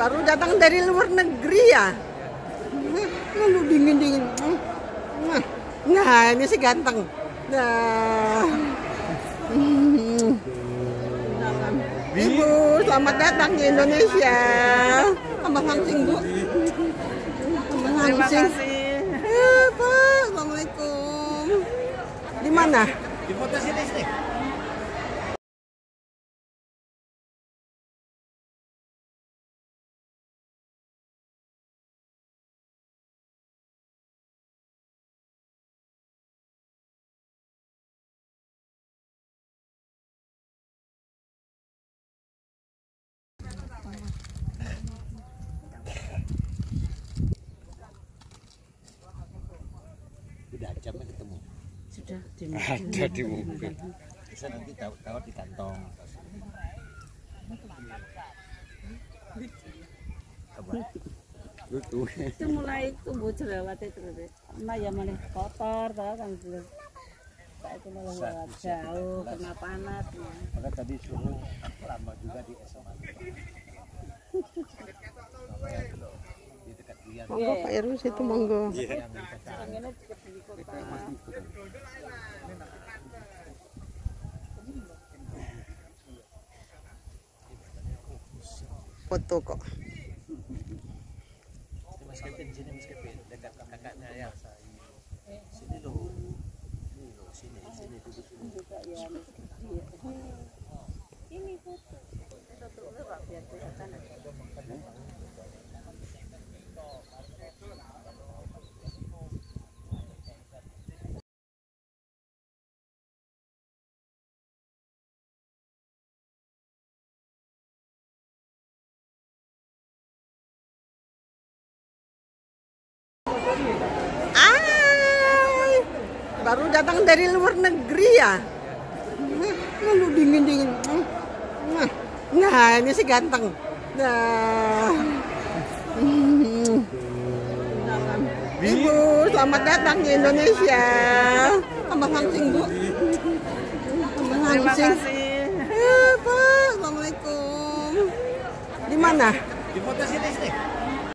baru datang dari luar negeri ya lalu dingin dingin nah ini sih ganteng nah Ibu, selamat datang di Indonesia. Abang Hangsing, Bu. Abang Hangsing. kasih. Eh, Pak, Assalamualaikum. Di mana? Di foto sini sini. Udah jamnya ketemu. Sudah di Ada di mobil. Bisa nanti tahu tahu di kantong. Itu mulai tumbuh jerawat itu deh. Nah ya malah kotor tau kan itu malah lewat jauh kena panas. ya. Maka tadi suruh lama juga di SMA. Di dekat Rian. Monggo Pak Irul situ monggo. Kota. Foto kok. Ini Mas Kevin, sini Mas Kevin, dekat kakaknya ya. Sini loh. Sini loh, sini, sini duduk sini. Juga ya iya. Ini foto. Foto lewat biar kelihatan. Baru datang dari luar negeri ya. Lalu dingin dingin. Nah, ini sih ganteng. Nah. Ibu, selamat datang di Indonesia. Abang Hangsing, Bu. Abang Terima Hangsing. kasih. Eh, Pak, Assalamualaikum. Di mana? Di foto sini sini.